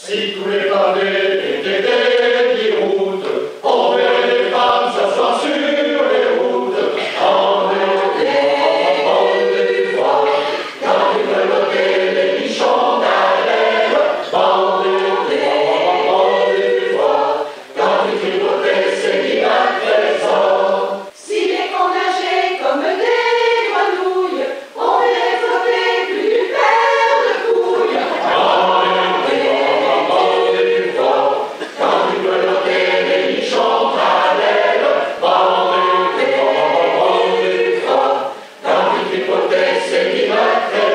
Si tous les pavés servidor